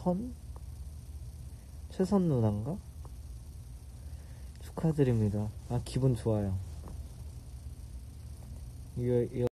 최선? 최선 누나인가? 축하드립니다. 아, 기분 좋아요. 이거, 이거.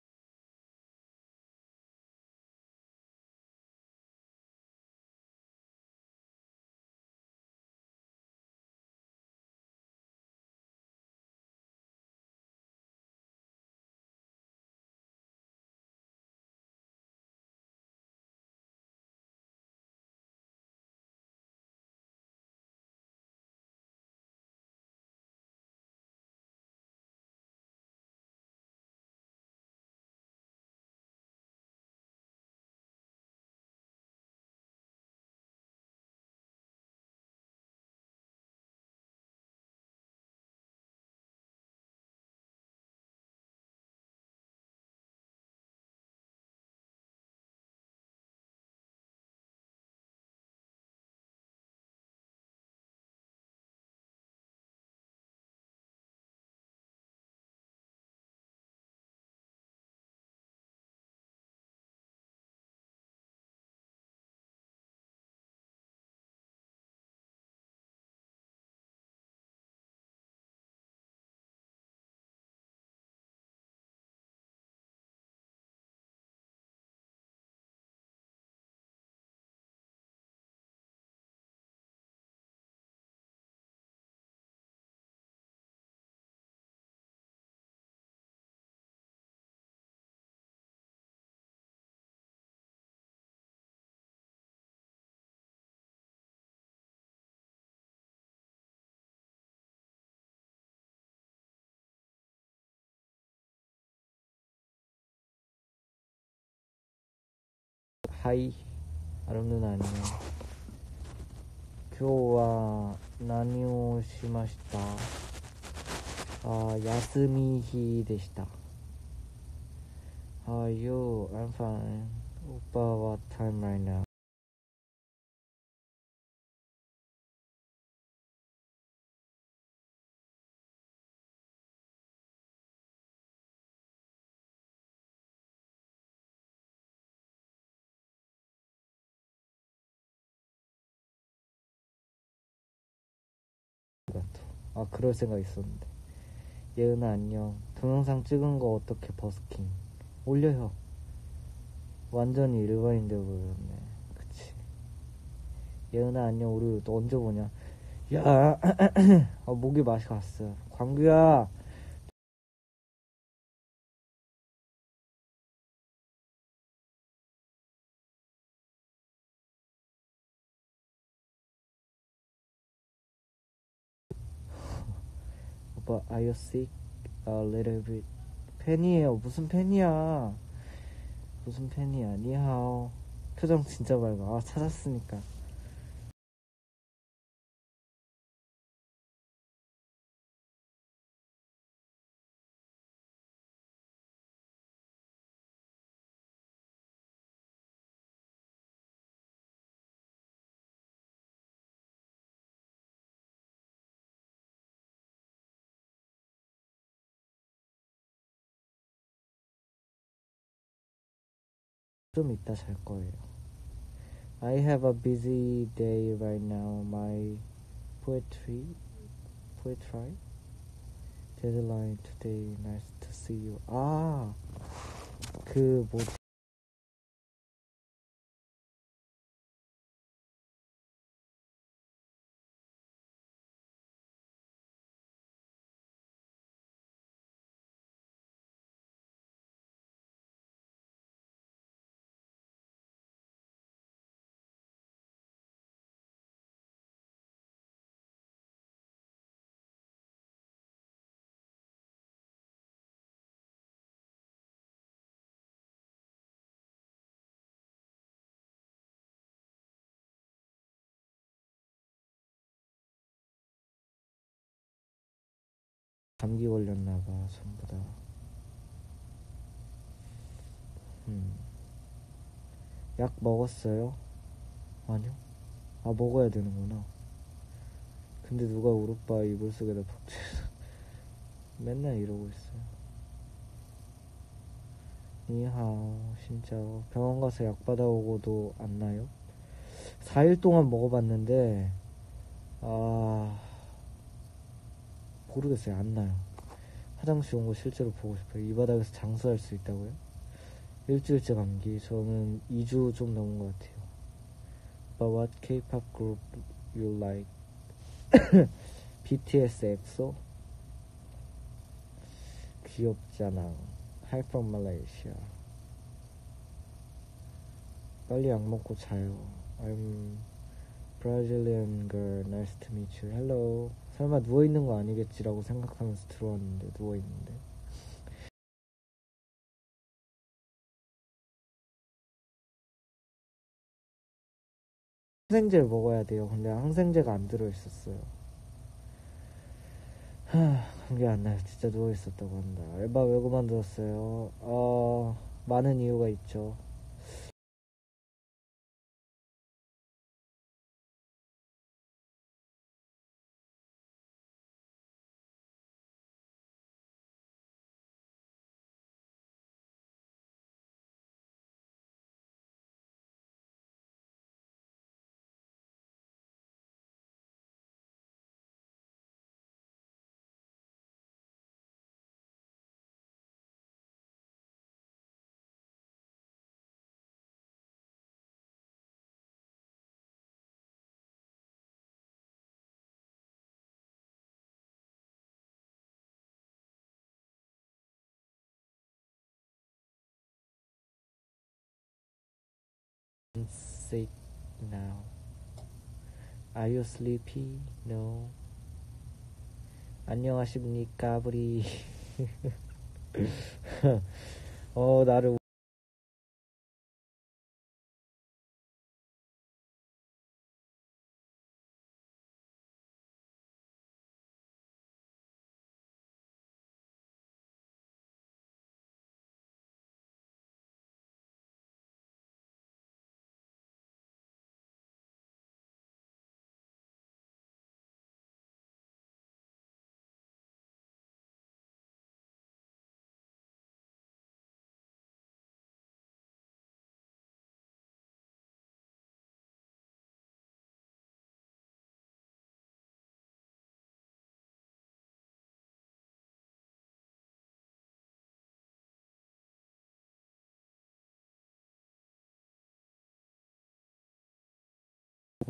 はいアルムナニ今日は何をしました？あ休み日でしたはよ、I'm fine. おばは time right now. 아 그럴 생각 있었는데. 예은아 안녕. 동영상 찍은 거 어떻게 버스킹? 올려요 완전히 일반인 되어버렸네. 그치. 예은아 안녕. 우리 또 언제 보냐? 야 아, 목이 맛이 갔어 광규야 오빠 are you sick? A little bit 팬이에요 무슨 팬이야? 무슨 팬이야? 니하오. 표정 진짜 밝아. 아 찾았으니까 좀 이따 잘 거예요. I have a busy day right now. My poetry, poetry deadline today. Nice to see you. 아, 그 뭐지? 감기 걸렸나 봐 전부 다. 음. 약 먹었어요? 아니요. 아 먹어야 되는구나. 근데 누가 우리 오빠 이불 속에다 박쥐를 맨날 이러고 있어요. 니하오 진짜 병원 가서 약 받아오고도 안 나요? 4일 동안 먹어봤는데 아 모르겠어요 안 나요 화장실 온 거 실제로 보고 싶어요 이 바닥에서 장수할 수 있다고요? 일주일째 감기 저는 2주 좀 넘은 것 같아요 But what K-pop group you like? BTS EXO? 귀엽잖아 Hi from Malaysia 빨리 약 먹고 자요 I'm Brazilian girl Nice to meet you Hello 설마 누워있는 거 아니겠지라고 생각하면서 들어왔는데 누워있는데. 항생제를 먹어야 돼요. 근데 항생제가 안 들어있었어요. 하, 감기 안 나요. 진짜 누워있었다고 한다. 알바 왜 그만두었어요? 어 많은 이유가 있죠 sick now. Are you sleepy? No. 안녕하십니까, 브리. 어, 나를.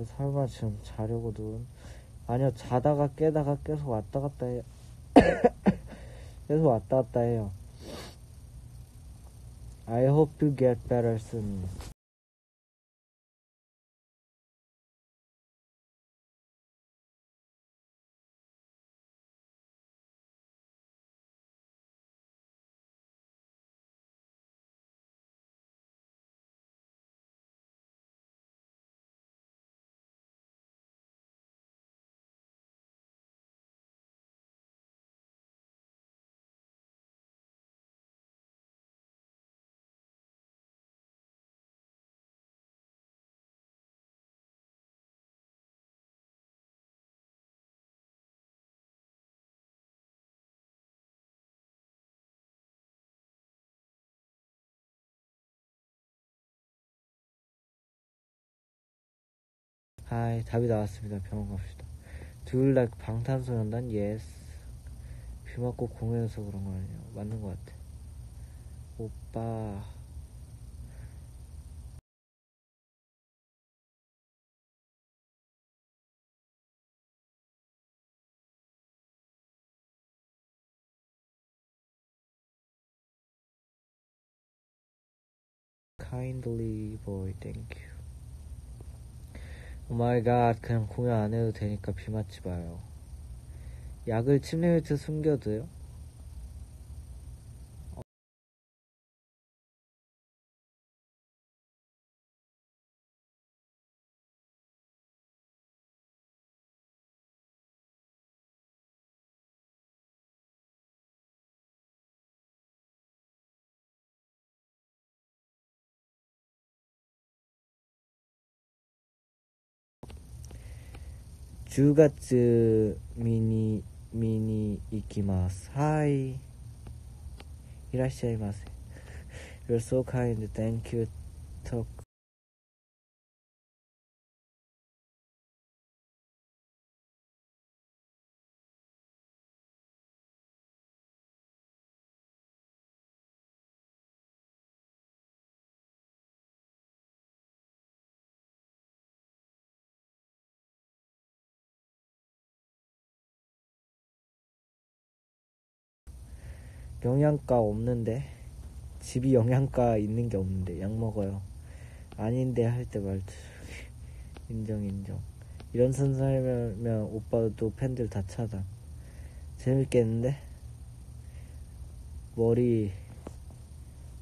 설마 지금 자려고 눈? 아니요, 자다가 깨다가 계속 왔다 갔다 해요. 계속 왔다 갔다 해요. I hope you get better soon. 하이, 답이 나왔습니다. 병원 갑시다. Like 방탄소년단? Yes. 비 맞고 공연해서 그런 거 아니에요? 맞는 것 같아. 오빠. kindly boy, thank you. 오마이갓 그냥 공연 안 해도 되니까 비 맞지 마요 약을 침대 밑에 숨겨둬요? 주가츠 미니 미니 이키마스 하이 이라시아이마세 You're so kind thank you talk 영양가 없는데 집이 영양가 있는 게 없는데 약 먹어요. 아닌데 할 때 말투. 인정 인정. 이런 순서면 오빠도 팬들 다 차다 재밌겠는데? 머리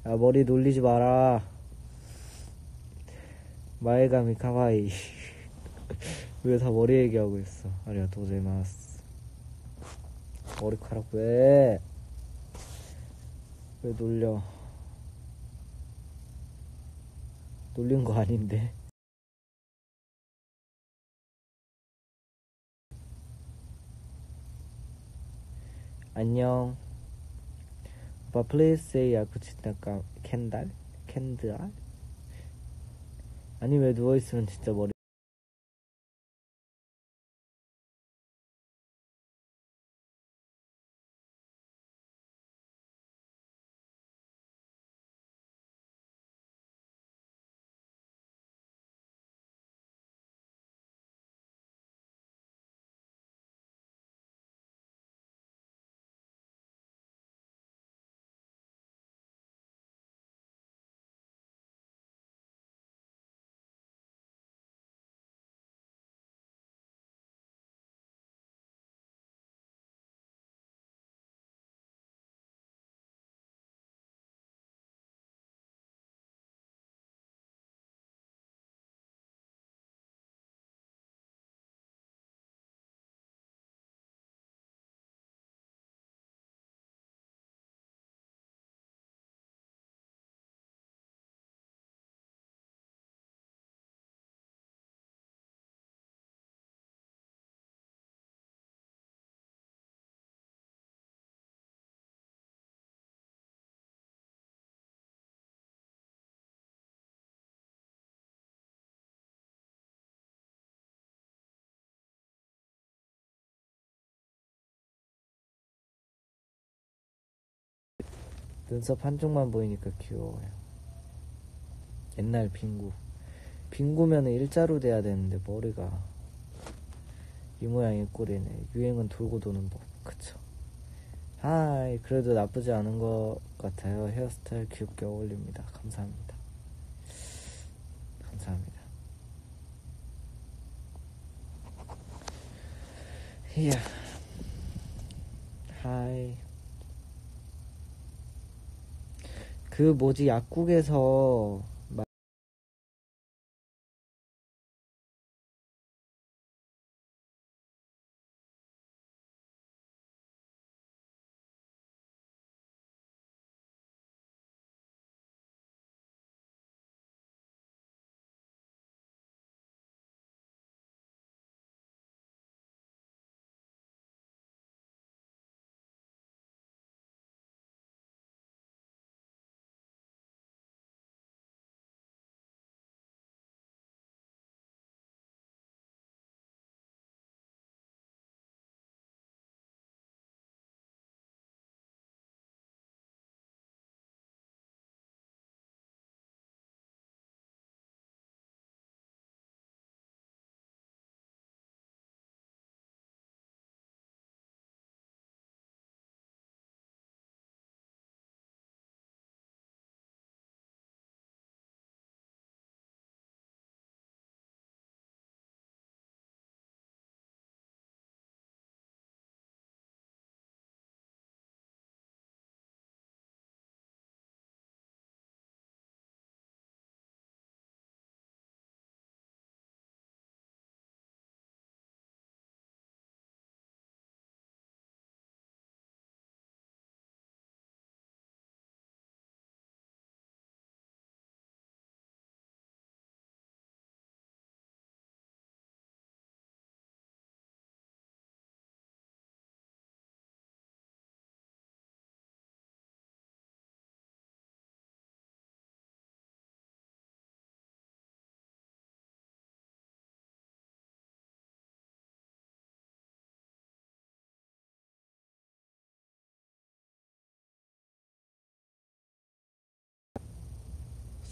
아 머리 놀리지 마라. 마에가미 카와이. 왜 다 머리 얘기하고 있어? 아리가 도제마스 머리카락 왜? 왜 놀려? 놀린 거 아닌데. 안녕. 오빠 please say 야쿠치타카 캔달? 캔드알? 아니 왜 누워있으면 진짜 머리 눈썹 한쪽만 보이니까 귀여워요. 옛날 빙구. 빙구면 일자로 돼야 되는데 머리가 이 모양의 꼴이네. 유행은 돌고 도는 법. 그쵸? 하이, 그래도 나쁘지 않은 것 같아요. 헤어스타일 귀엽게 어울립니다. 감사합니다. 감사합니다. 이야. 하이. 그 뭐지 약국에서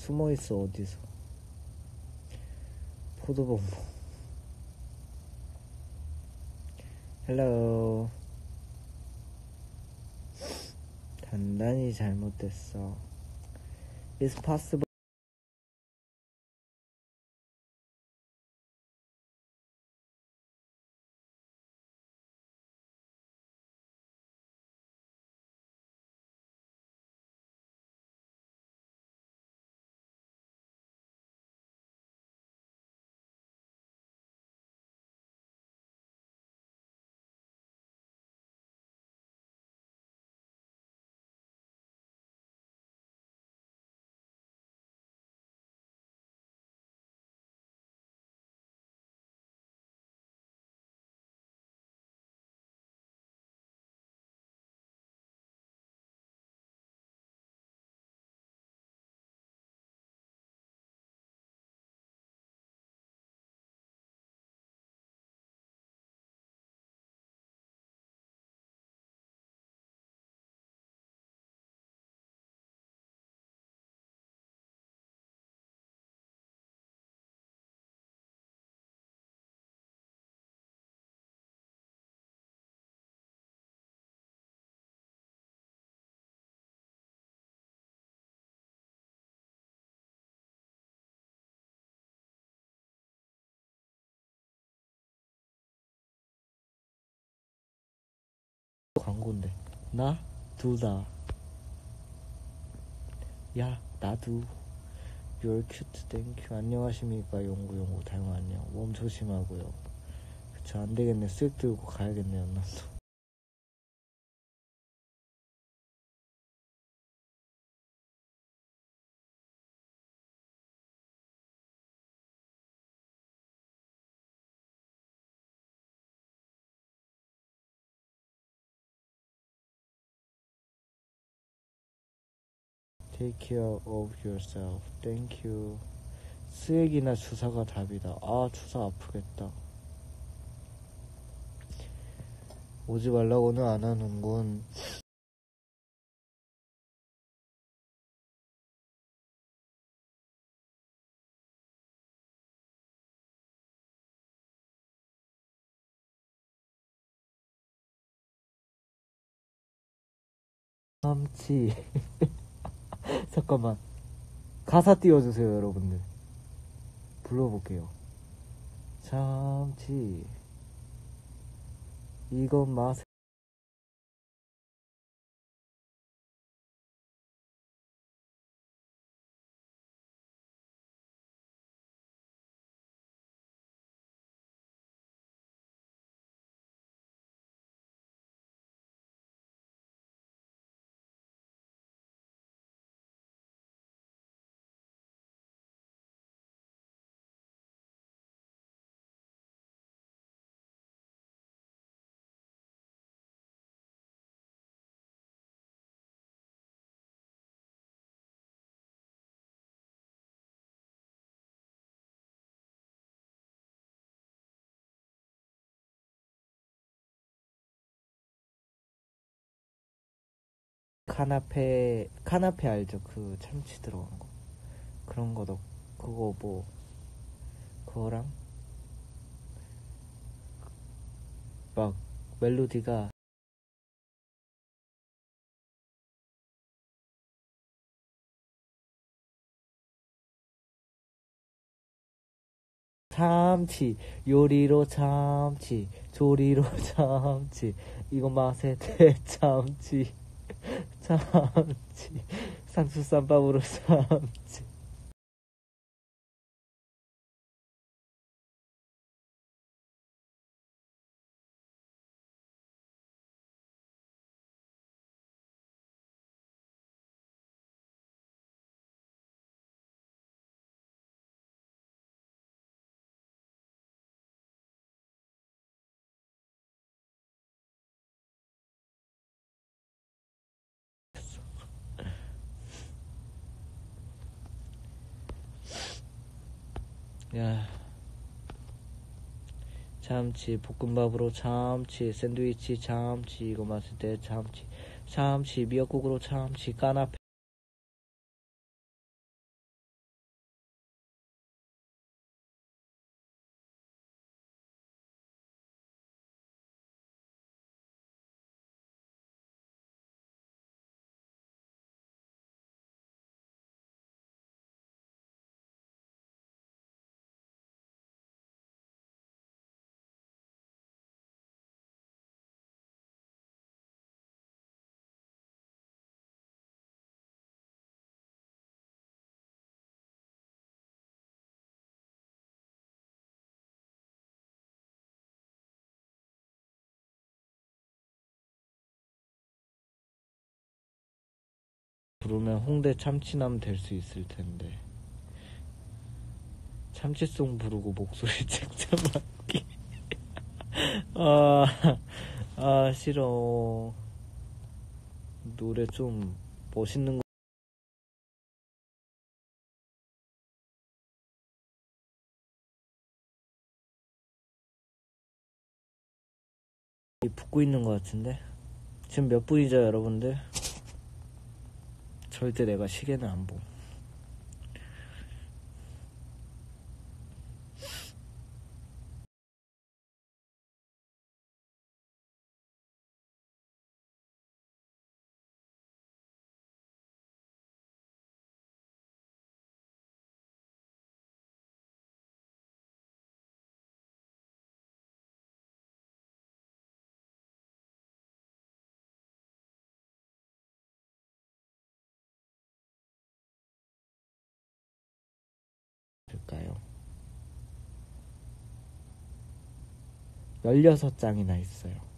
숨어 있어 어디서? 포도봉봉. 헬로. 단단히 잘못됐어. It's possible. 광고인데. 나? 두다. 야 나도. You're cute, thank you. 안녕하십니까 용구 용구. 다용 안녕 몸 조심하고요. 그쵸 안 되겠네. 쓱 들고 가야겠네요 나도 Take care of yourself. Thank you. 쓰레기나 주사가 답이다. 아, 주사 아프겠다. 오지 말라고는 안 하는군. 참치. 잠깐만. 가사 띄워주세요, 여러분들. 불러볼게요. 참치. 이건 맛. 카나페 카나페 알죠? 그 참치 들어간 거. 그런 거도 그거 뭐 그거랑? 막 멜로디가 참치 요리로 참치 조리로 참치 이거 맛에 대참치 참치 상추 쌈밥으로 참치 야. 참치 볶음밥으로 참치 샌드위치 참치 이거 맛을 때 참치 참치 미역국으로 참치 까나페 부르면 홍대 참치남 될 수 있을 텐데. 참치송 부르고 목소리 책잡맞기. 아, 아, 싫어. 노래 좀 멋있는 거. 붙고 있는 것 같은데? 지금 몇 분이죠, 여러분들? 절대 내가 시계는 안 봄. 될 16장이나 있어요.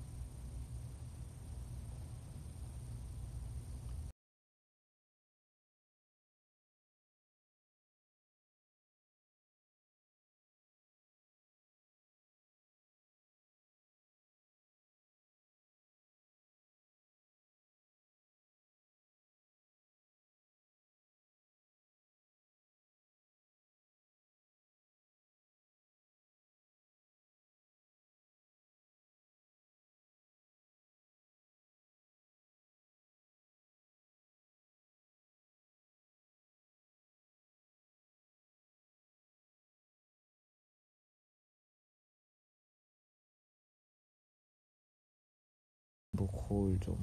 뭐 거울 좀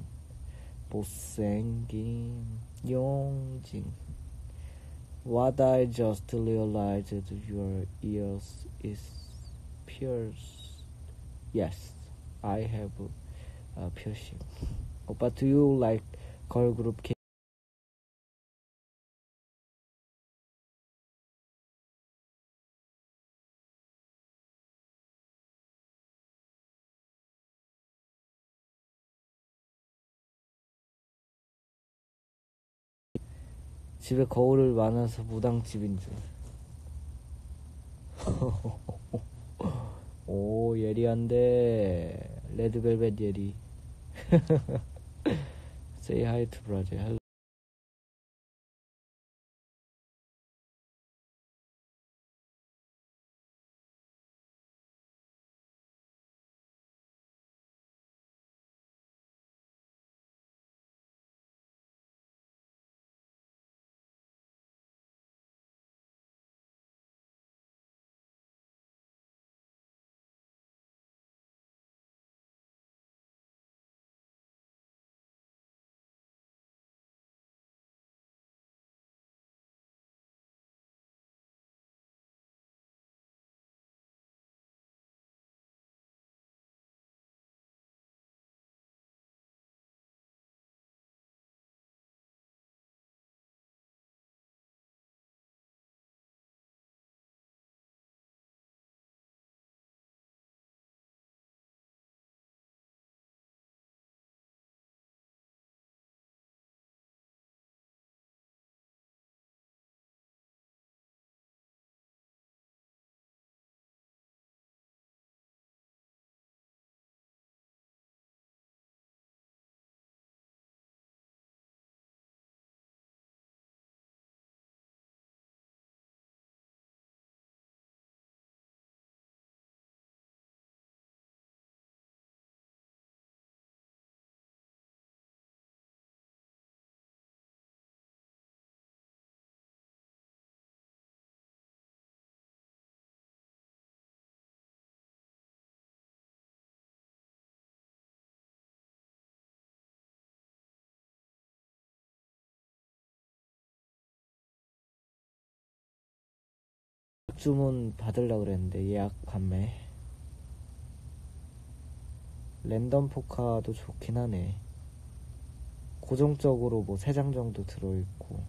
못생긴 용진 What I just realized your ears is pierced Yes, I have a piercing But do you like girl group K? 집에 거울을 많아서 무당집인 줄. 오, 예리한데. 레드벨벳 예리. Say hi to Brazil. 주문 받으려고 그랬는데 예약 판매. 랜덤 포카도 좋긴 하네. 고정적으로 뭐세장 정도 들어있고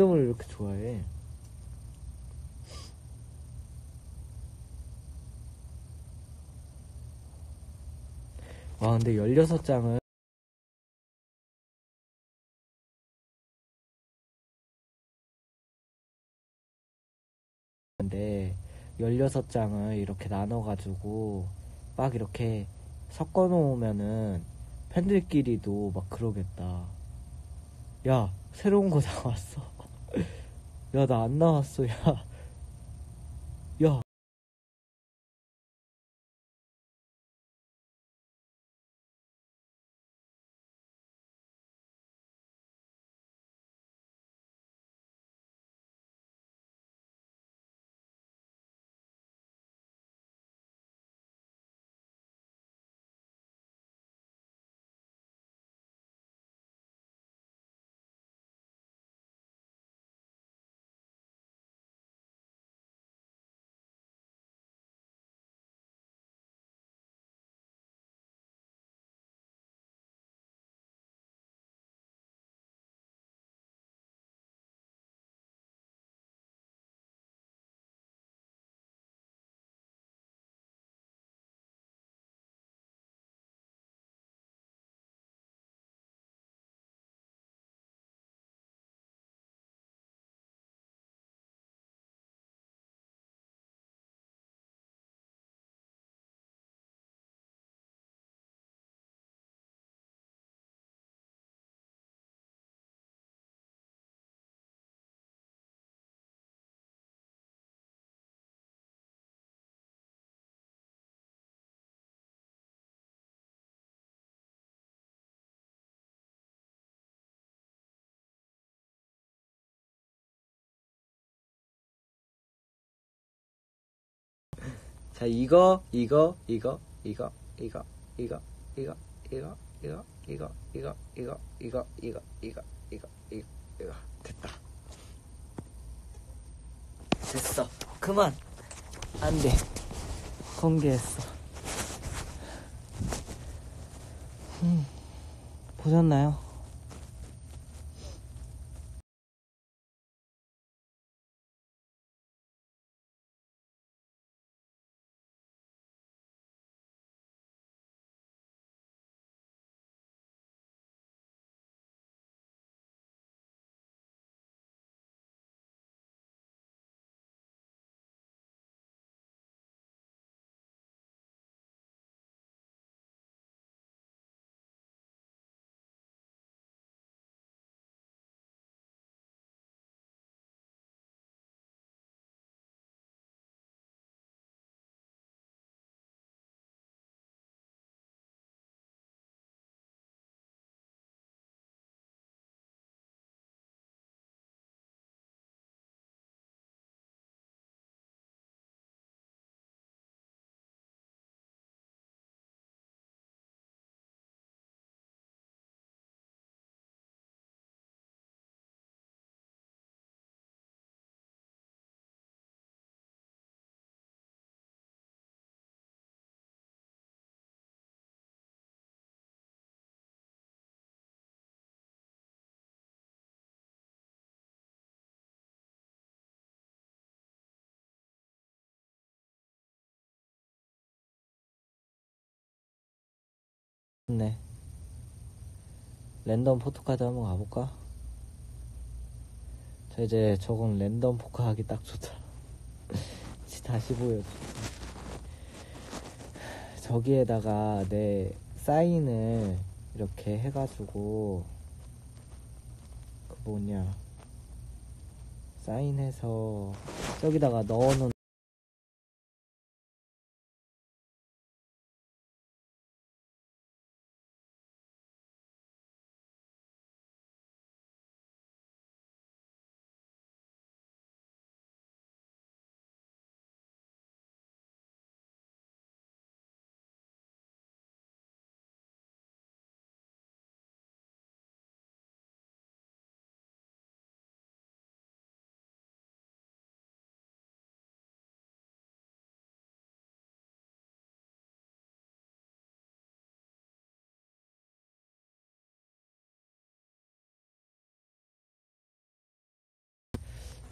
랜덤을 이렇게 좋아해. 와, 근데 16장을 근데 16장을 이렇게 나눠가지고 막 이렇게 섞어 놓으면은 팬들끼리도 막 그러겠다. 야, 새로운 거 나왔어. 야, 나 안 나왔어, 야. 야. 자, 이거, 이거, 이거, 이거, 이거, 이거, 이거, 이거, 이거, 이거, 이거, 이거, 이거, 이거, 이거, 이거, 이거, 이거, 됐다. 됐어. 그만. 안 돼. 공개했어. 음, 보셨나요? 네. 랜덤 포토카드 한번 가볼까? 자, 이제 저건 랜덤 포카 하기 딱 좋다. 다시 보여줘. 저기에다가 내 사인을 이렇게 해가지고, 그 뭐냐. 사인해서 저기다가 넣어놓은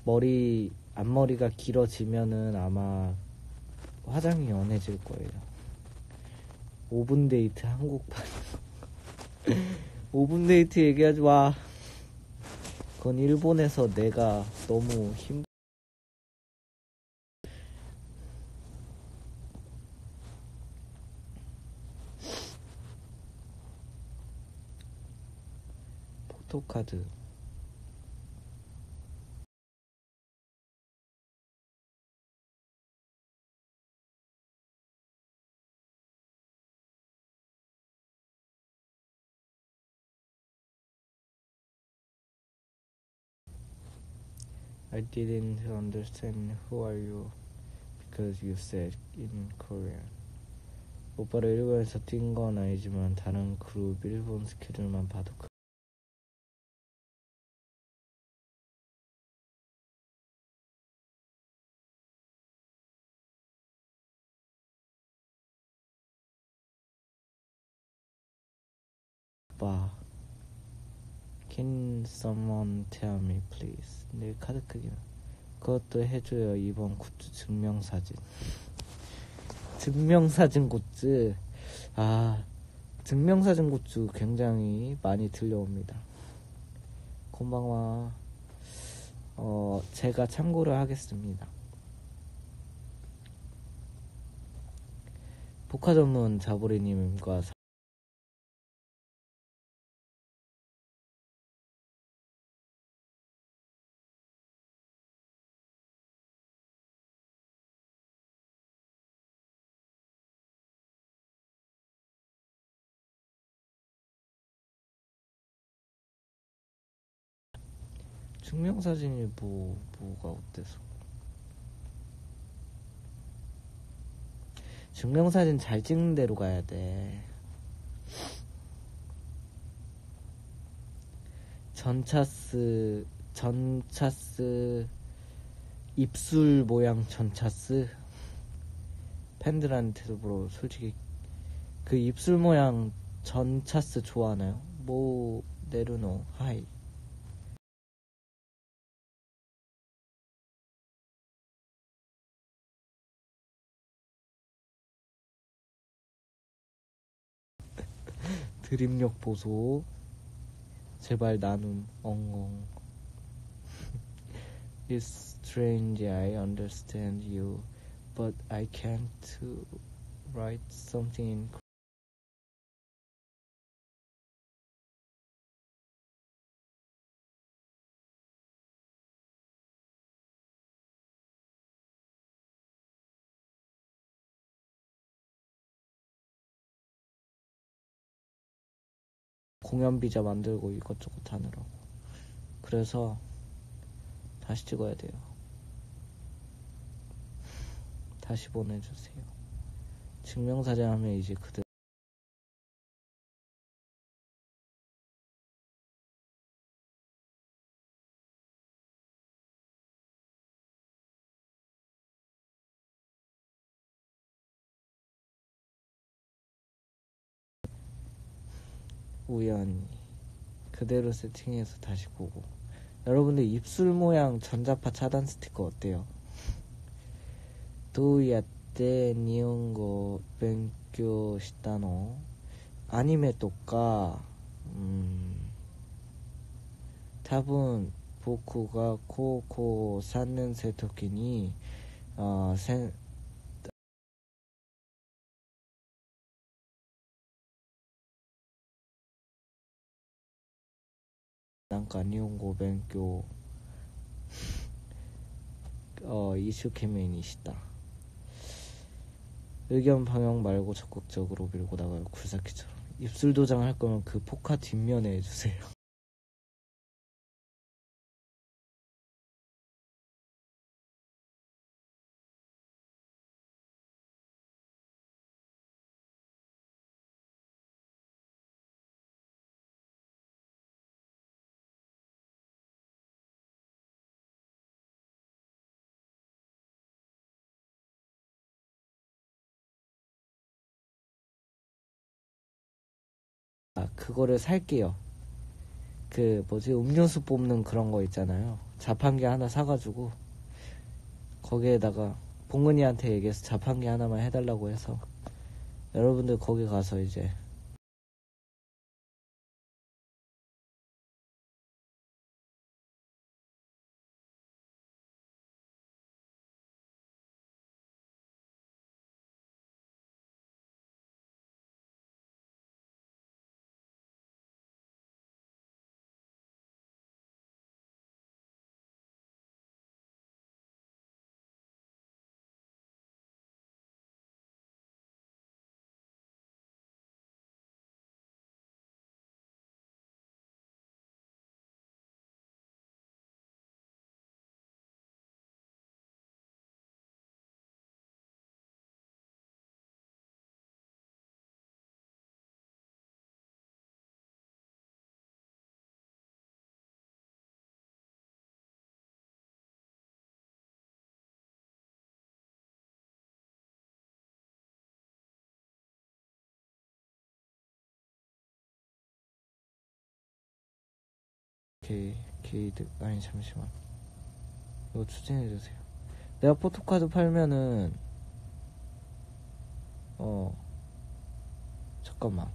머리 앞머리가 길어지면은 아마 화장이 연해질 거예요. 5분 데이트 한국판 5분 데이트 얘기하지 마. 그건 일본에서 내가 너무 힘 포토카드 I didn't understand who are you because you said in Korean. 오빠를 일본에서 뛴 건 아니지만 다른 그룹 일본 스케줄만 봐도 그 오빠 Can someone tell me please? 내 카드 크기는? 그것도 해줘요 이번 굿즈 증명사진. 증명사진 굿즈. 아 증명사진 굿즈 굉장히 많이 들려옵니다. こんばんは 어 제가 참고를 하겠습니다. 포카 전문 자보리님과 증명사진이 뭐 뭐가 어때서? 증명사진 잘 찍는 대로 가야 돼. 전차스 전차스 입술 모양 전차스? 팬들한테도 물어 솔직히. 그 입술 모양 전차스 좋아하나요? 뭐 네르노 하이 드립력 보소 제발 나눔 엉엉 It's strange I understand you but I can't write something in 공연 비자 만들고 이것저것 하느라고. 그래서 다시 찍어야 돼요. 다시 보내주세요. 증명사진 하면 이제 그들 우연히 그대로 세팅해서 다시 보고. 여러분들 입술 모양 전자파 차단 스티커 어때요? 도야때 니온고 뱅교 시다노. 아니메 똑까? 음. 타분 보쿠가 코코 샀는 세토끼니 어 か日本語勉強어 이슈케메이にした 의견 방영 말고 적극적으로 밀고 나가요 굴삭기처럼 입술 도장 할 거면 그 포카 뒷면에 해주세요 그거를 살게요. 그 뭐지 음료수 뽑는 그런 거 있잖아요. 자판기 하나 사가지고 거기에다가 봉근이한테 얘기해서 자판기 하나만 해달라고 해서 여러분들 거기 가서 이제 게 게이드 아니 잠시만 이거 추진해 주세요. 내가 포토카드 팔면은 어 잠깐만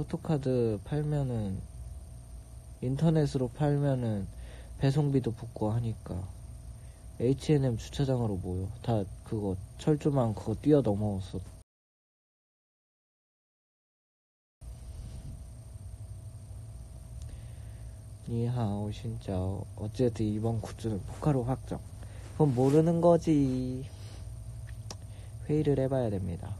포토카드 팔면은 인터넷으로 팔면은 배송비도 붙고 하니까 H&M 주차장으로 모여. 다 그거 철조망 그거 뛰어 넘어서. 니하오 진짜 어쨌든 이번 굿즈는 포카로 확정. 그건 모르는 거지. 회의를 해봐야 됩니다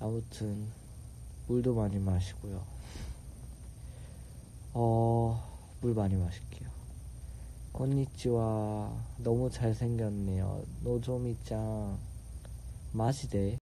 아무튼 물도 많이 마시고요. 어, 물 많이 마실게요. 건니치와 너무 잘생겼네요. 노조미짱 마시대.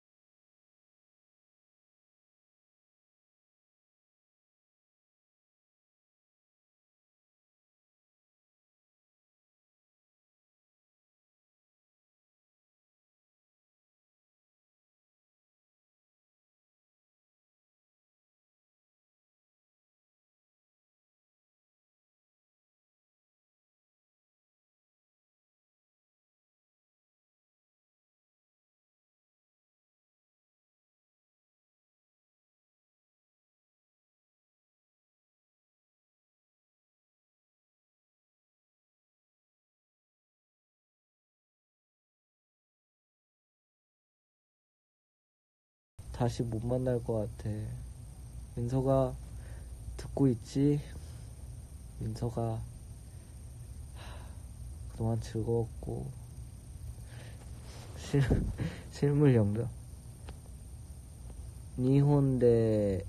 다시 못 만날 것 같아. 민서가 듣고 있지? 민서가 그동안 즐거웠고 실, 실물 영상 니혼데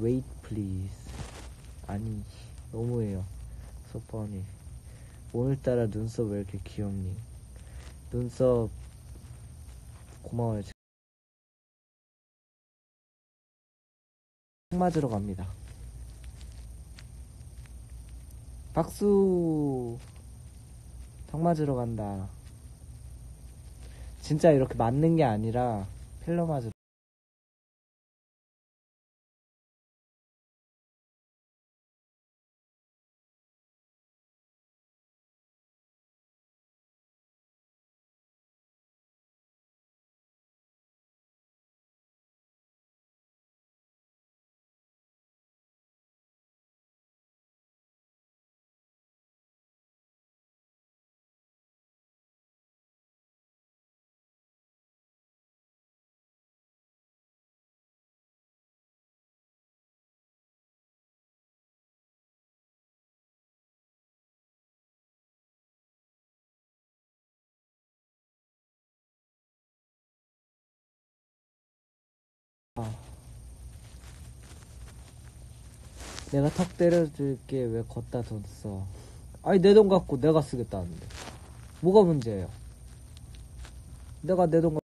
wait please. 아니 너무해요. funny 오늘따라 눈썹 왜 이렇게 귀엽니? 눈썹 고마워요. 책 맞으러 갑니다. 박수. 턱 맞으러 간다. 진짜 이렇게 맞는 게 아니라 필러 맞으러 내가 턱 때려줄게 왜 걷다 돈 써? 아니 내 돈 갖고 내가 쓰겠다는데 뭐가 문제예요? 내가 내 돈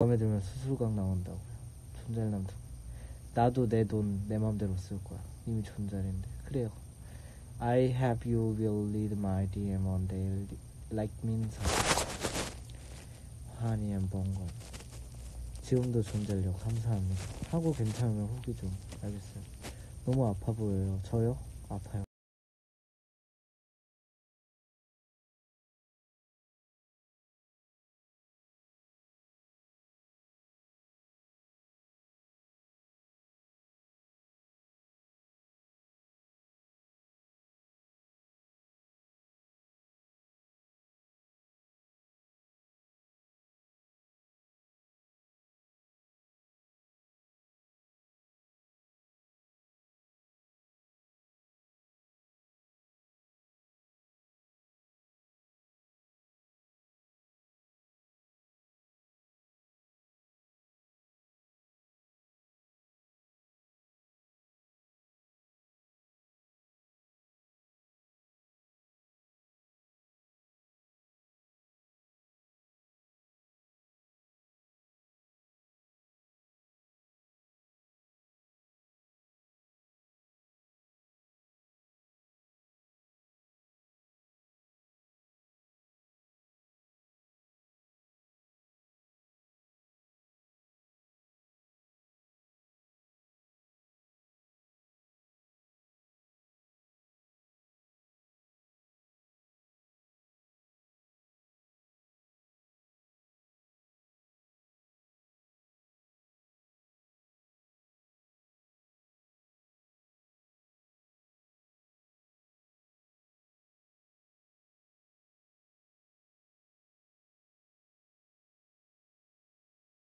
마음에 들면 수술각 나온다고요. 존잘남도. 나도 내 돈 내 맘대로 쓸 거야. 이미 존잘인데. 그래요. I have you will read my DM on daily like 민서. 한이 앤 번건. 지금도 존잘력 감사합니다. 하고 괜찮으면 후기 좀 알겠어요. 너무 아파 보여요. 저요? 아파요.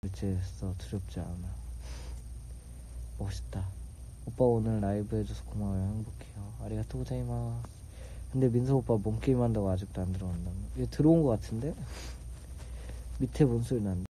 일치했어 두렵지 않아 멋있다. 오빠 오늘 라이브 해줘서 고마워요. 행복해요. 아리가토 고자이마스 근데 민석 오빠 뭔 게임 한다고 아직도 안 들어온다 얘 들어온 것 같은데? 밑에 뭔 소리 난다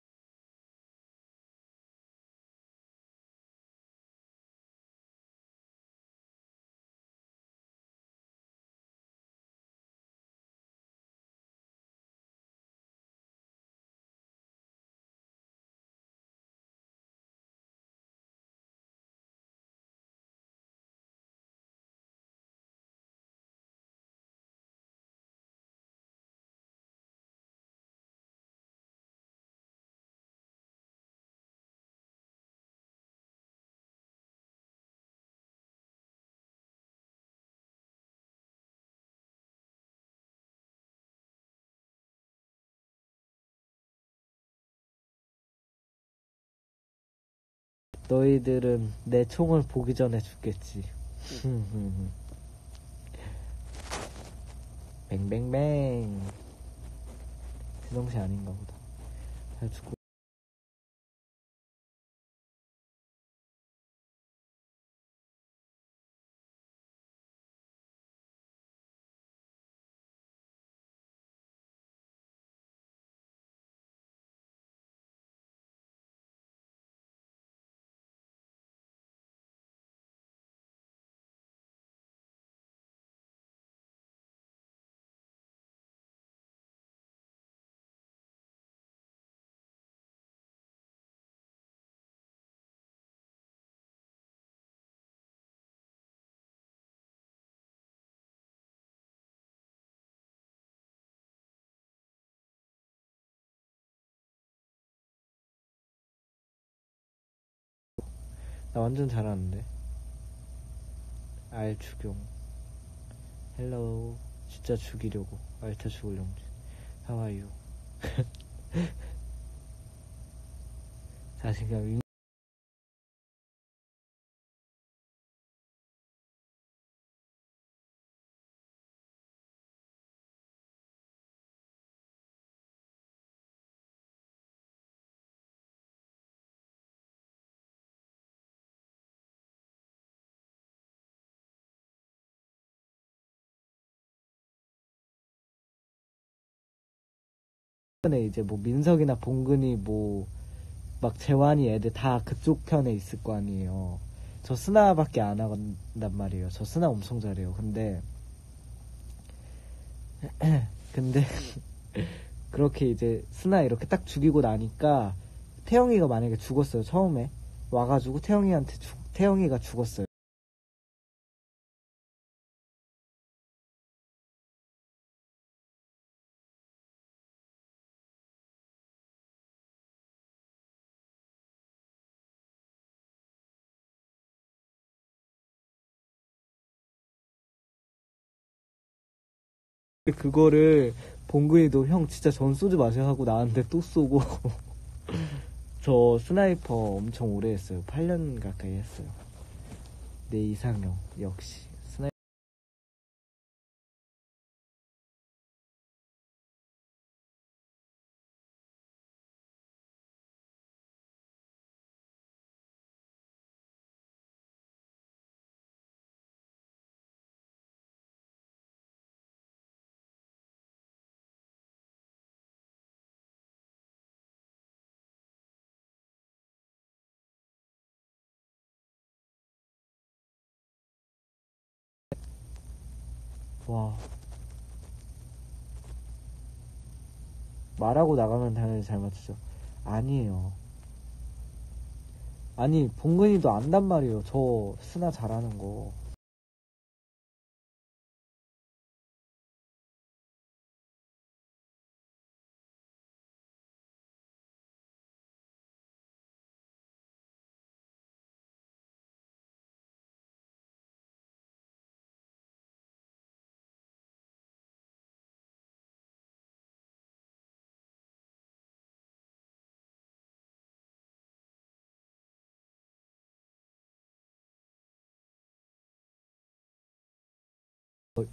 너희들은 내 총을 보기 전에 죽겠지. 뱅뱅뱅. 제정신 아닌가 보다. 잘 죽고. 나 완전 잘하는데. 알 죽용. 헬로우. 진짜 죽이려고. 알타 죽으려고. 하와이유. 자신감. 임- 편에 이제 뭐 민석이나 봉근이 뭐 막 재환이 애들 다 그쪽 편에 있을 거 아니에요. 저 스나밖에 안 하건단 말이에요. 저 스나 엄청 잘해요. 근데 근데 그렇게 이제 스나 이렇게 딱 죽이고 나니까 태영이가 만약에 죽었어요. 처음에 와가지고 태영이한테 죽, 태영이가 죽었어요. 그거를 봉근이도 형 진짜 전 쏘지 마세요 하고 나한테 또 쏘고. 저 스나이퍼 엄청 오래 했어요. 8년 가까이 했어요. 내 이상형 역시 와. 말하고 나가면 당연히 잘 맞추죠. 아니에요. 아니 봉근이도 안단 말이에요. 저 스나 잘하는 거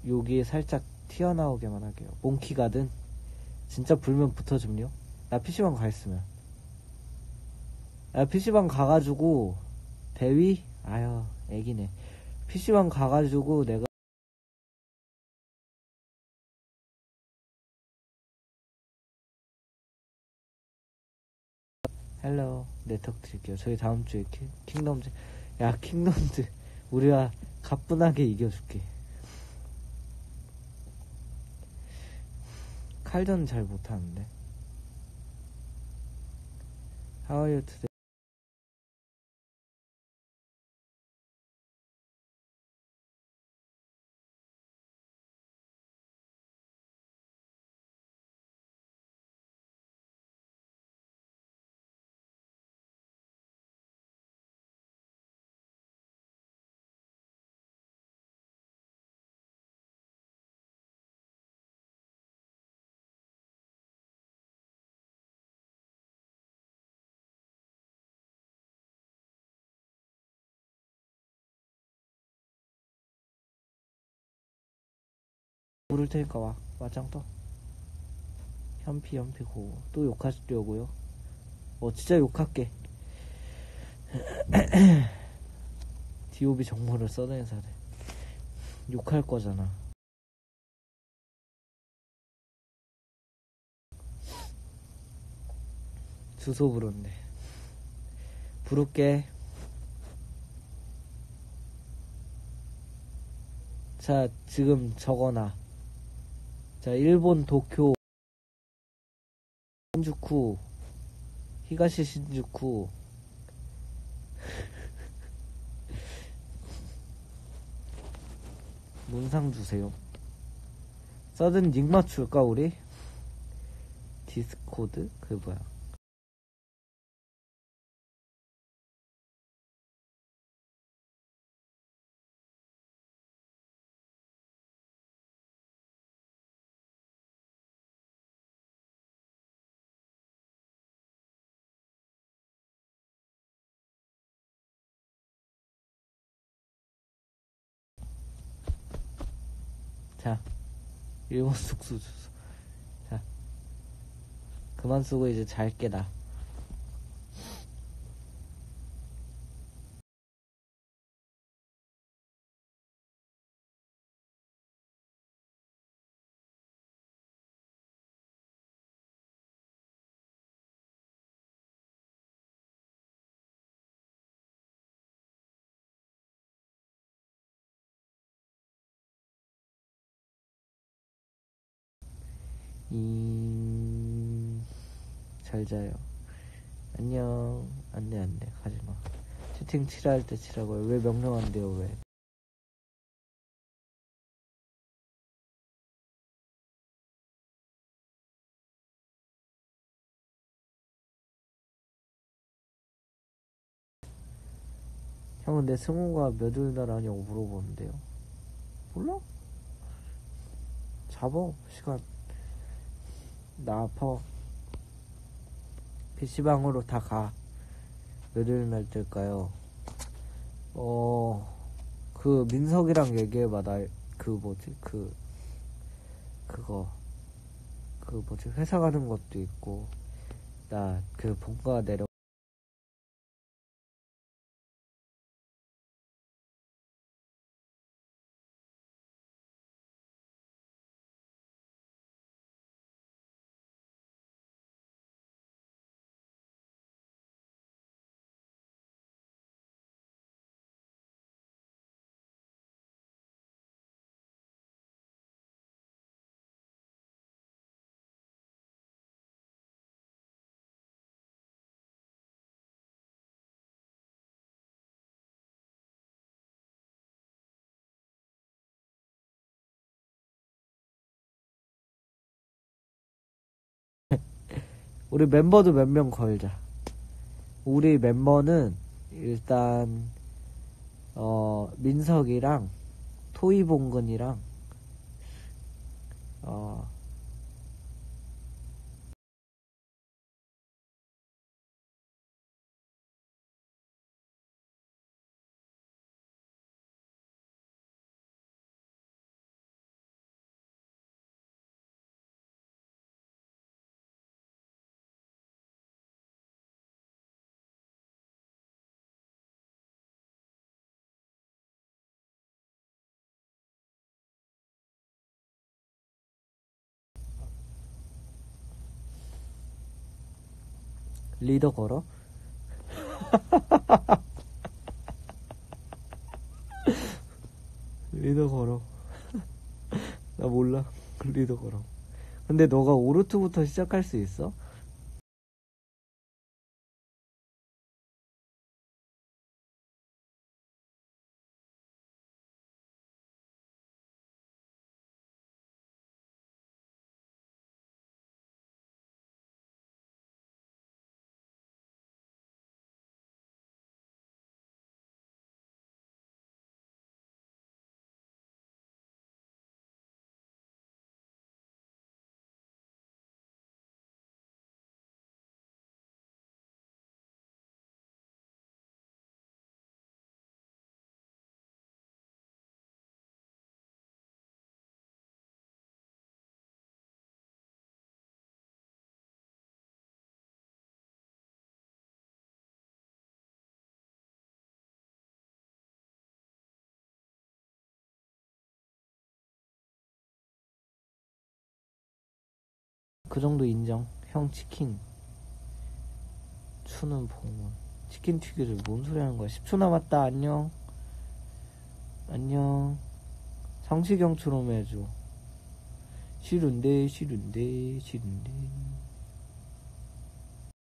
여기에 살짝 튀어나오게만 할게요 몽키가든 진짜 불면 붙어줌요 나 PC방 가 있으면 야, PC방 가가지고, 대위? 아유, 애기네. PC방 가가지고 내가 헬로 네트워크 드릴게요. 저희 다음 주에 킹, 킹덤즈 야 킹덤즈 우리가 가뿐하게 이겨줄게. 칼전 잘 못하는데. How are you today? 부를 테니까 와. 맞짱 떠. 현피 현피 고또 욕하시려고요. 어 진짜 욕할게. 디오비 정보를 써낸 사례. 욕할 거잖아. 주소 부른대. 부를게. 자 지금 적어놔 자, 일본 도쿄 신주쿠 히가시 신주쿠 문상 주세요. 서든 닉 맞출까 우리? 디스코드? 그게 뭐야? 일본 숙소 주소. 자, 그만 쓰고 이제 잘게 나. 이... 잘 자요. 안녕. 안 돼, 안 돼. 가지 마. 채팅 치라 할 때 치라고요. 왜 명령 안 돼요, 왜? 형은 내 승우가 몇월 나라냐고 물어보는데요. 몰라? 잡어, 시간. 나 아파. PC방으로 다 가. 몇일 날 뜰까요? 어, 그 민석이랑 얘기해봐. 나, 그 뭐지? 그, 그거. 그 뭐지? 회사 가는 것도 있고. 나 그 본가 내려 우리 멤버도 몇 명 걸자. 우리 멤버는 일단 어 민석이랑 토이봉근이랑 어 리더 걸어? 리더 걸어. 나 몰라. 리더 걸어. 근데 너가 오르트부터 시작할 수 있어? 그 정도 인정. 형 치킨. 추는 봉원. 치킨 튀기를 뭔 소리 하는 거야. 10초 남았다. 안녕. 안녕. 성시경처럼 해줘. 싫은데, 싫은데, 싫은데.